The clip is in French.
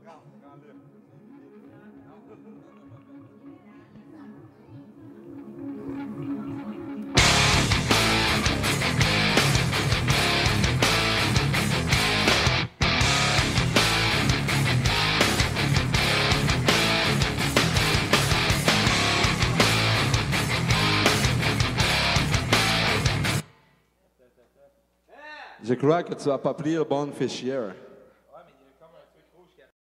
Prends-le. Je crois que tu vas pas pris le bon fichier.